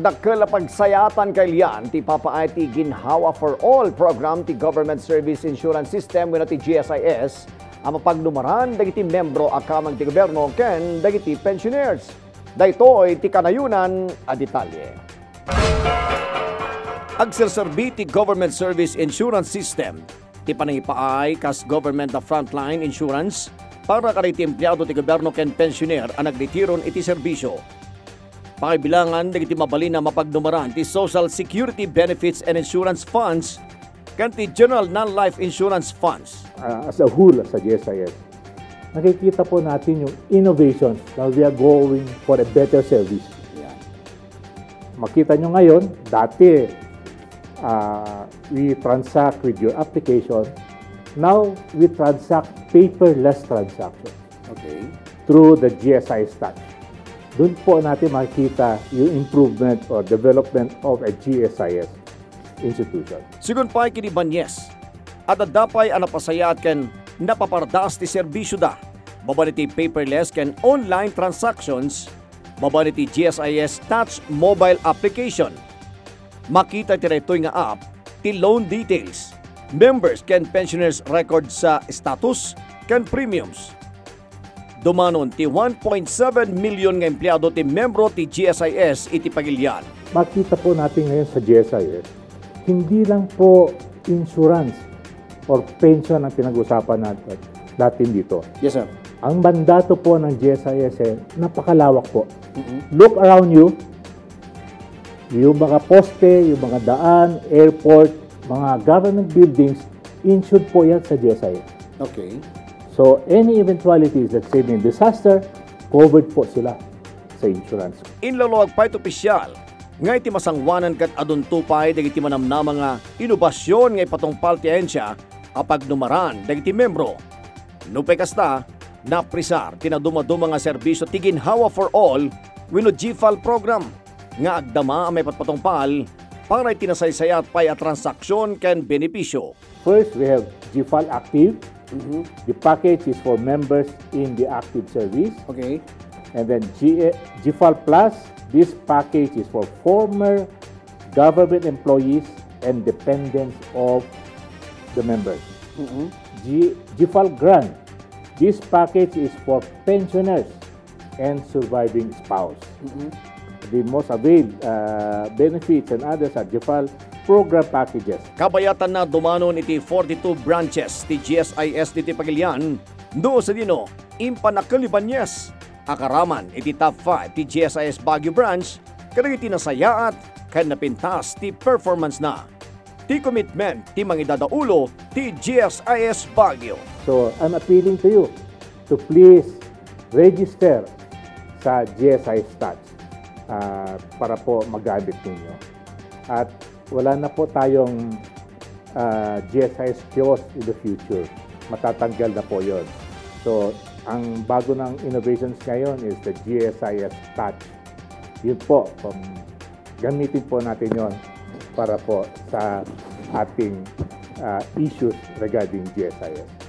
Dakkel pagsayatan kay Lian, ti papaay ti Ginhawa for All program ti Government Service Insurance System wala ti GSIS ang mapagnumaran dagiti membro akamang ti gobyerno ken dagiti pensioners. Daytoy ti kanayunan a detalye. Agserserbi ti Government Service Insurance System ti panangipaay kas government na frontline insurance para kay ti empleyado ti gobyerno ken pensioner ang nagretiron iti serbisyo pakibilangan dagiti mabalin na mapagnumaran ti Social Security Benefits and Insurance Funds kan ti General Non-Life Insurance Funds. uh, as a whole sa GSIS, nakikita po natin yung innovations na we are going for a better service. Makita nyo ngayon, dati uh, we transact with your application. Now, we transact paperless transaction Okay. through the GSIS Touch. Doon po natin makikita yung improvement or development of a GSIS institution. Sigun pa kini Banyes, at adapay ang napasayat ken napapardas ti serbisyo da. Babaliti paperless ken online transactions, babaliti GSIS Touch mobile application. Makita ti retoy nga app ti loan details, members ken pensioners record sa status ken premiums. Dumanon ti 1.7 million nga empleyado ti membro ti GSIS iti pagilyan. makita po natin ngayon sa GSIS, hindi lang po insurance or pension ang pinag-usapan natin, natin dito. Yes sir. Ang mandato po ng GSIS eh, napakalawak po. Look around you, yung mga poste, yung mga daan, airport, mga government buildings, insured po yan sa GSIS. Okay. So, any eventualities, let's say may disaster, covered po sila sa insurance. Inluluwag pa ito opisyal nga iti masangwanan kat adun tupay dagiti manamna mga inobasyon nga ipatungpal ti ahensya apag numaran dagiti membro. Nupay kasta, naprisar tinadumaduma nga serbisyo ti ginhawa for all wino GFAL program nga agdama ang may patpatungpal para itinasaysayat pay a transaksyon ken benepisyo. First, we have GFAL Active. The package is for members in the active service. Okay. And then G- GFAL Plus, this package is for former government employees and dependents of the members. G- GFAL Grant, this package is for pensioners and surviving spouse. The most availed uh, benefits and others are GFAL program packages. Kabayatan na dumanon iti 42 branches ti GSIS iti Pagilian. Do sa dino, impanakalibanyes. Akaraman iti top 5 ti GSIS Baguio branch kadang iti nasayaat kan napintas ti performance na. Ti commitment ti mangidadaulo ti GSIS Baguio. So, I'm appealing to you to please register sa GSI Stats ah, para po magamit ninyo. At wala na po tayong ah, GSI kiosk in the future. Matatanggal na po yon. So, ang bago ng innovations ngayon is the GSIS Touch. Yun po, um, gamitin po natin yon para po sa ating ah, issues regarding GSIS.